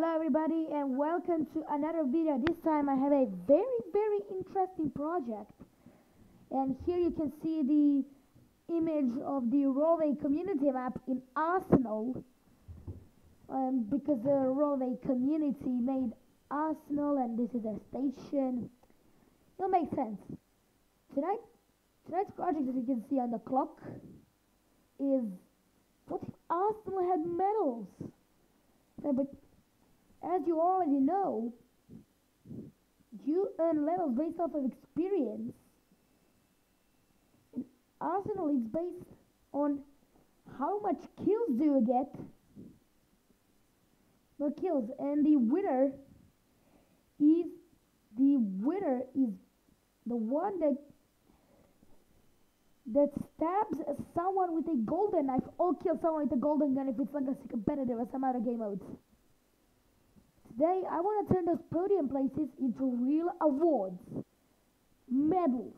Hello everybody and welcome to another video. This time I have a very very interesting project. And here you can see the image of the ROLVe community map in Arsenal. Um, because the ROLVe community made Arsenal and this is a station. It'll make sense. Tonight, tonight's project as you can see on the clock is what if Arsenal had medals? But as you already know, you earn levels based off of experience. In Arsenal, it's based on how much kills do you get. The kills, and the winner is the winner is the one that that stabs someone with a golden knife or kills someone with a golden gun if it's like a competitive or some other game modes. Today, I want to turn those podium places into real awards, medals.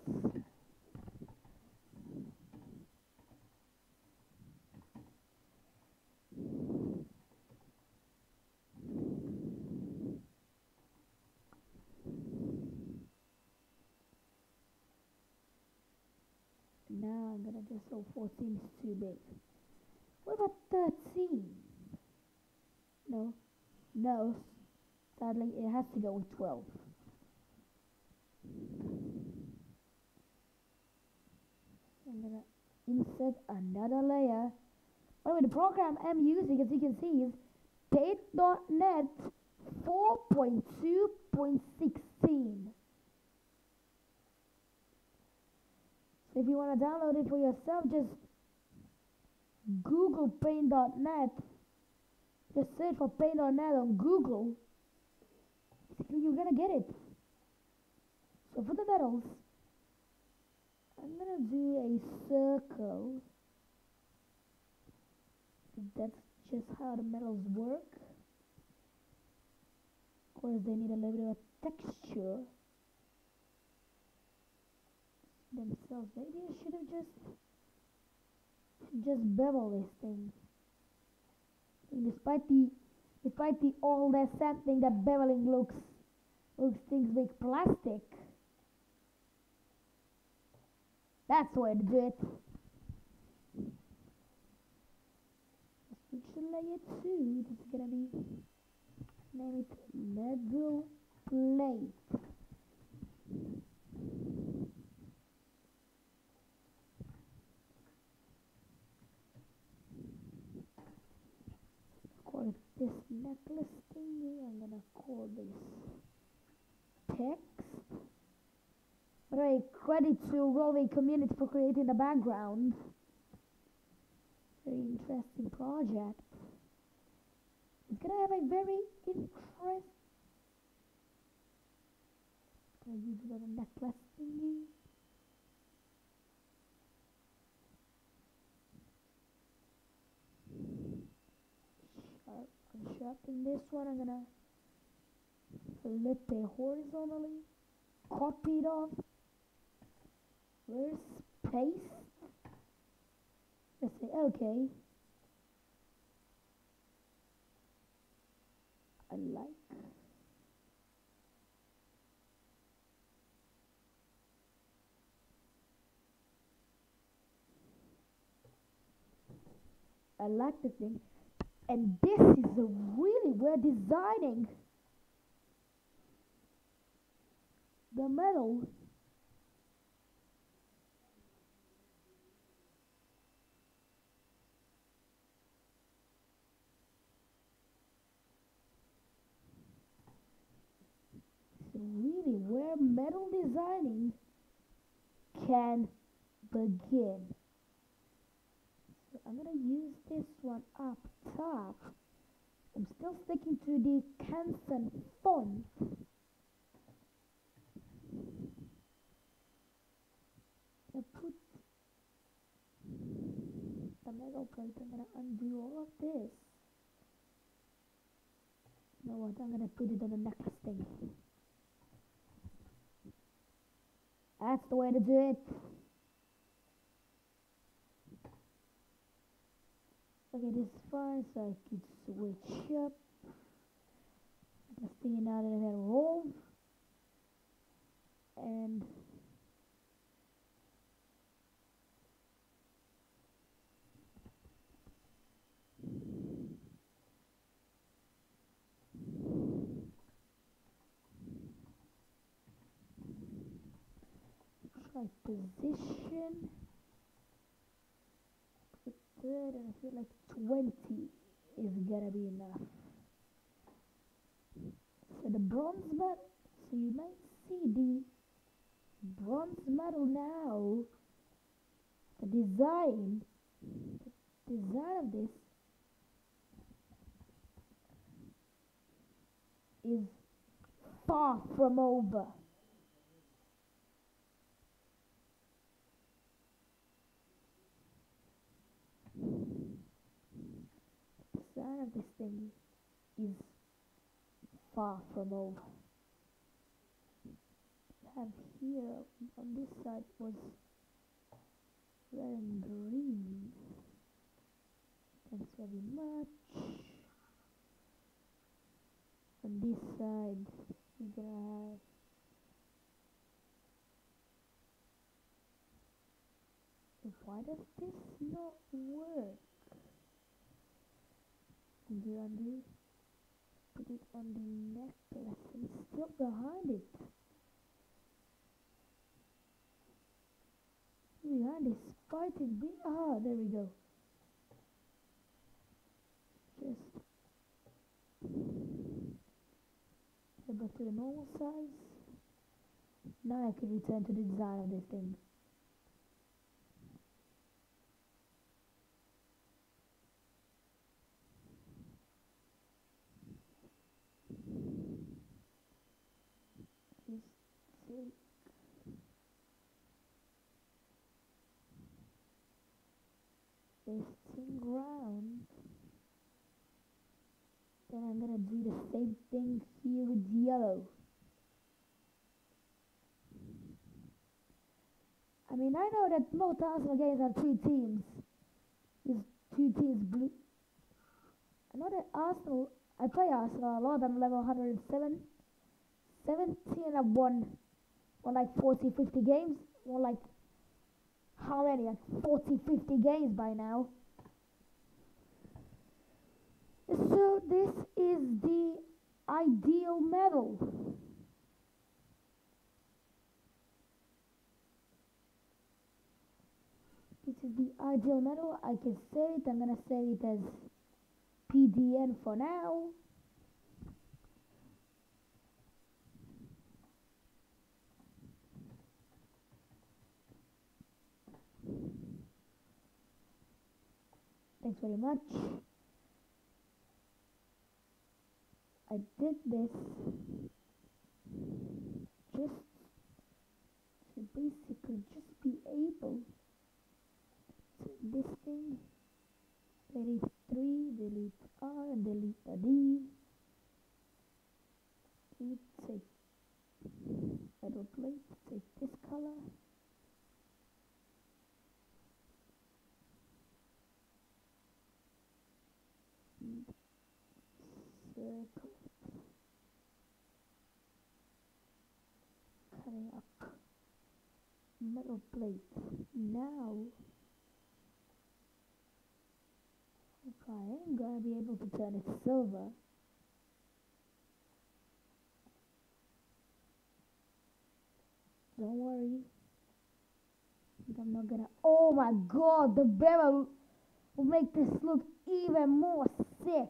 Now I'm gonna just so 14 is too big. What about 13? No. No. Sadly, it has to go with 12. I'm gonna insert another layer. By the way, the program I'm using, as you can see, is Paint.net 4.2.16. So if you want to download it for yourself, just Google Paint.net. Just search for Paint.net on Google. You're gonna get it. So for the medals, I'm gonna do a circle. That's just how the medals work. Of course, they need a little bit of texture themselves. Maybe I should have just just bevel this thing. And despite the despite the all that sad thing that beveling looks looks things make plastic. That's the way to do it. To layer two. This is gonna be name it metal plate. call this necklace thingy. I'm gonna call this text. Way, credit to ROLVe community for creating the background. Very interesting project. It's gonna have a very interest. Gonna use it on a necklace thingy. sharpen this one. I'm gonna flip it horizontally, copy it off. Where's paste? Let's say okay. I like. I like the thing and this is a really we're designing the metal so really where metal designing can begin so I'm gonna use this one up top. I'm still sticking to the Canson font. I put the metal plate. I'm gonna undo all of this. You know what? I'm gonna put it on the necklace thing. That's the way to do it. Okay, this is fine, so I could switch up. i now that I've had roll and try position. Third and I feel like 20 is gonna be enough. So the bronze medal so you might see the bronze medal now. The design the design of this is far from over the design of this thing is far from over have here on this side was red and green. Thanks very much. On this side, we're gonna have why does this not work? Do undo, put it on the necklace and still behind it. behind is fighting me. Ah, there we go. Just go back to the normal size. Now I can return to the design of this thing. Just take this thing round. Then I'm gonna do the same thing here with yellow. I mean, I know that most Arsenal games have two teams. There's two teams blue. I know that Arsenal, I play Arsenal a lot. I'm level 107. 17 I've won, won like 40, 50 games. Won like how many? Like 40, 50 games by now. So this is the ideal metal. This is the ideal metal. I can save it. I'm gonna save it as PDN for now. Thanks very much. I did this just to basically just be able to this thing. Delete 3 delete R delete a D. Delete take metal plate take this color and circle cutting up metal plate now if I am gonna be able to turn it silver don't worry. I'm not gonna oh my god the barrel will make this look even more sick.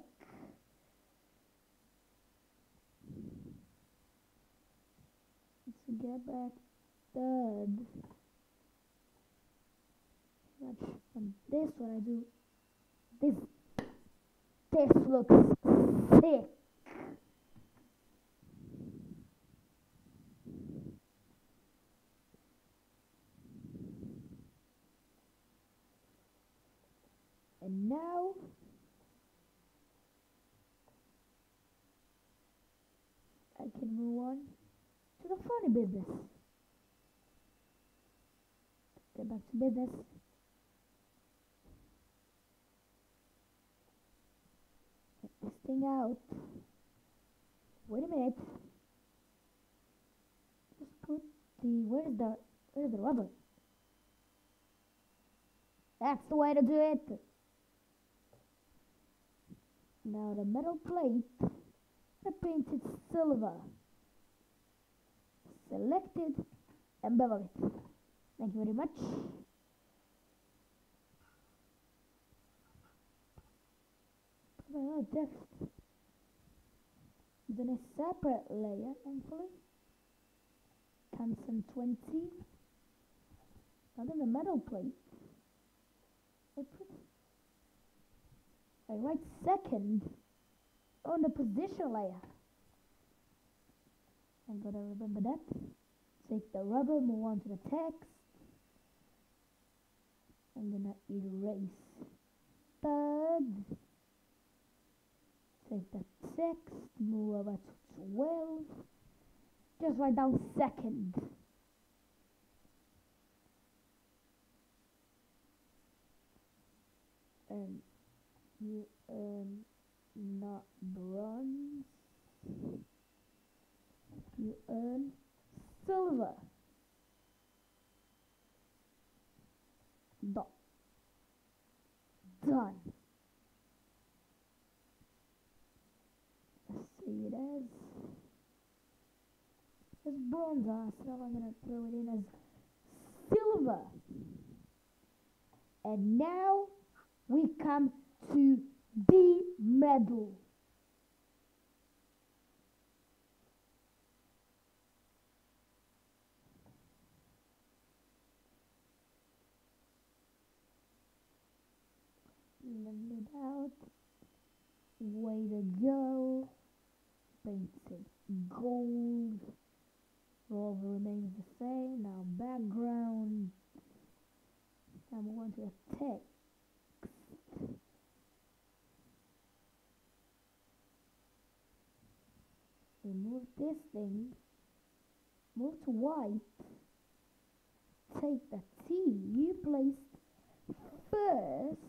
Let's get back third watch on this what I do. This this looks sick. And now I can move on to the funny business get back to business. Get this thing out. Wait a minute. Just put the where's the where's the rubber? That's the way to do it. Now the metal plate, the painted silver, selected, and bevel it. Thank you very much. Oh, text. Then a separate layer, thankfully. Canson 20. Now then the metal plate. I write second on the position layer. I'm gonna remember that. Take the rubber, move on to the text. I'm gonna erase third. Take the text, move over to 12. Just write down second. And you earn not bronze. You earn silver. Dot. Done. Let's see it as as bronze uh, so I'm gonna throw it in as silver. And now we come to the medal. Blend out. Way to go. Painted gold. All remains the same. Now background. Now move on to text. remove this thing, move to white, take the T you placed first,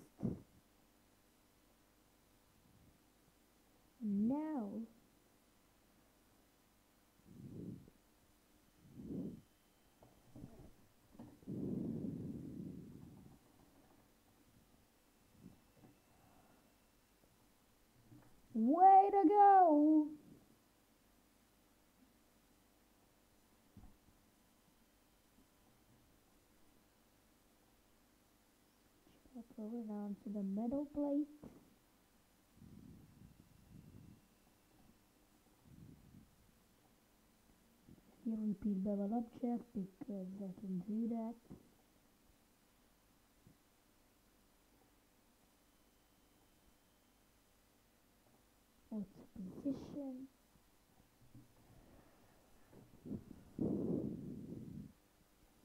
now Way to go! Moving on to the metal plate. Here repeat bevel object because I can do that. What's position?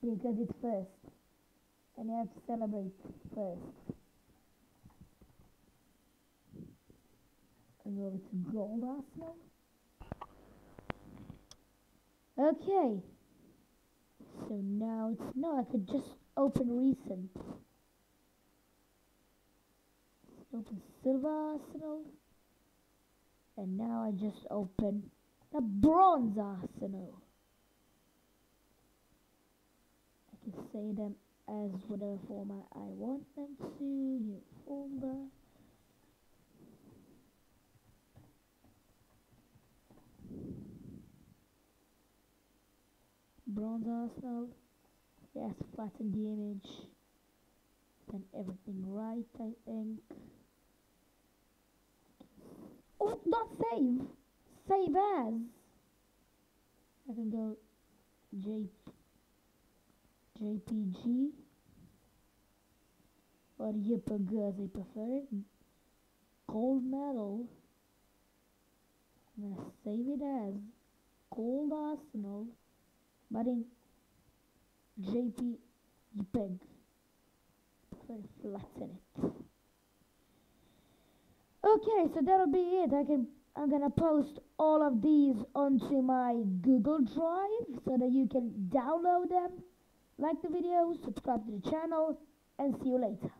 Because it's first and you have to celebrate first. And go to gold arsenal. Okay. So now it's no, I could just open recent. Open silver arsenal. And now I just open the bronze arsenal. I can say them as whatever format I want them to. New folder. Bronze arsenal. Yes, flatten the image. Then everything right, I think. Oh, not save. Save as. I can go J JPG as I prefer it. Gold medal. I'm gonna save it as Gold Arsenal, but in JP JPEG. Prefer to flatten it. Okay, so that'll be it. I can I'm gonna post all of these onto my Google Drive so that you can download them like the video, subscribe to the channel, and see you later.